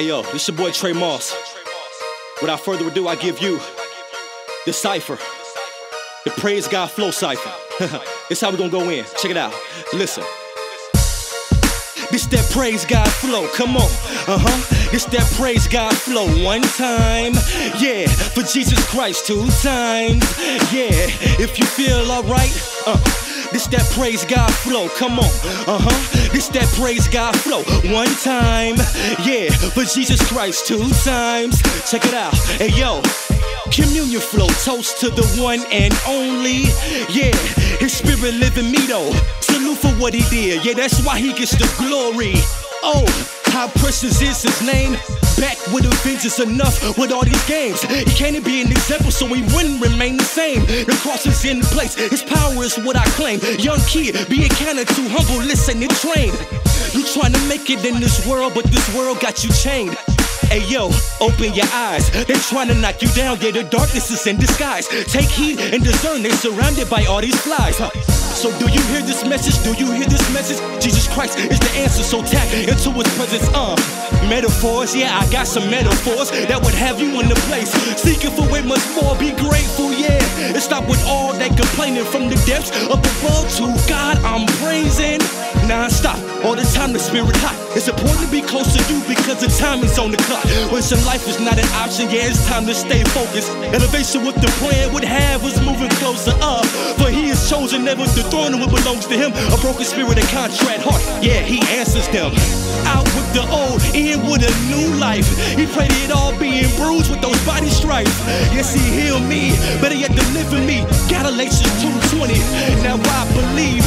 Yo, this your boy Trey Moss. Without further ado, I give you the cipher, the Praise God Flow cipher. this how we gonna go in. Check it out. Listen. This that praise God flow, come on, uh huh. This that praise God flow, one time, yeah. For Jesus Christ, two times, yeah. If you feel alright, uh. This that praise God flow, come on, uh huh. This that praise God flow, one time, yeah. For Jesus Christ, two times. Check it out, hey yo. Communion flow, toast to the one and only. Yeah, his spirit living me though. Salute for what he did. Yeah, that's why he gets the glory. Oh, how precious is his name? Back with a vengeance enough with all these games. He can't be an example, so he wouldn't remain the same. The cross is in place, his power is what I claim. Young kid, being kinda too humble, listen and trained. You trying to make it in this world, but this world got you chained. Hey yo, open your eyes. They trying to knock you down, yeah, the darkness is in disguise. Take heed and discern, they surrounded by all these flies. Huh? So do you hear this message? Do you hear this message? Jesus Christ is the answer, so tap into his presence. Uh, metaphors, yeah, I got some metaphors that would have you in the place. Seeking for way much more, be grateful, yeah. And stop with all that complaining from the depths of the world to God. I'm praising non-stop. All the time the spirit hot. It's important to be close to you because the time is on the clock. When some life is not an option, yeah, it's time to stay focused. Elevation with the plan would have us moving closer up. For he is chosen, never the throne what belongs to him. A broken spirit and contrite heart, yeah, he answers them. Out with the old, in with a new life. He prayed it all being bruised with those body stripes. Yes, he healed me, better yet deliver me. Galatians 2:20. Now I believe,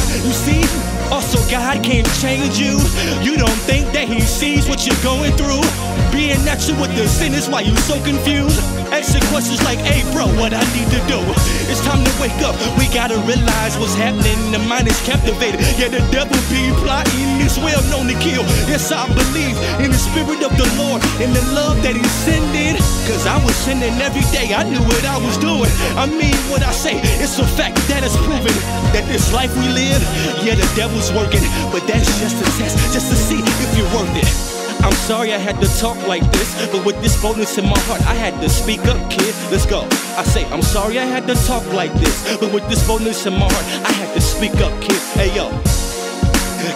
God can't change you. You don't think that He sees what you're going through. Being natural with the sin is why you're so confused. Asking questions like, hey, bro, what I need to do? It's time to wake up. We gotta realize what's happening. The mind is captivated. Yeah, the devil be plotting. It's well known to kill. Yes, I believe in the spirit of the Lord and the love that He's sending. Cause I was sinning every day. I knew what I was doing. I mean what I say. It's a fact that is proven that this life we live, yeah, the devil's working. But that's just a test, just to see if you're worth it. I'm sorry I had to talk like this, but with this boldness in my heart, I had to speak up, kid. Let's go. I say, I'm sorry I had to talk like this, but with this boldness in my heart, I had to speak up, kid. Hey yo,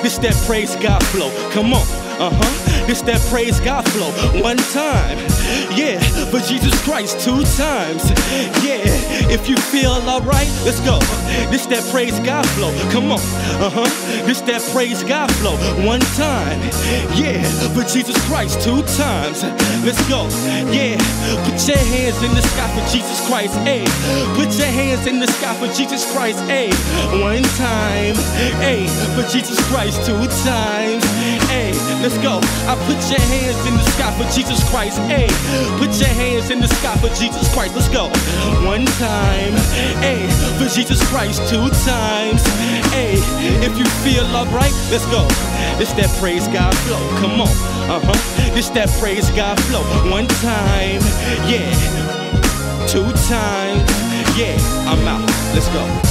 this that praise God flow. Come on. Uh huh. This that praise God flow. One time. Yeah. For Jesus Christ, two times. Yeah. If you feel alright, let's go. This that praise God flow. Come on. Uh huh. This that praise God flow. One time. Yeah. For Jesus Christ, two times. Let's go. Yeah. Put your hands in the sky for Jesus Christ. Hey. Put your hands in the sky for Jesus Christ. Hey. One time. Hey. For Jesus Christ, two times. Hey. Let's go. I put your hands in the sky for Jesus Christ. Hey, put your hands in the sky for Jesus Christ. Let's go. One time. Hey, for Jesus Christ. Two times. Hey, if you feel alright, let's go. It's that praise God flow. Come on. Uh huh. This that praise God flow. One time. Yeah. Two times. Yeah. I'm out. Let's go.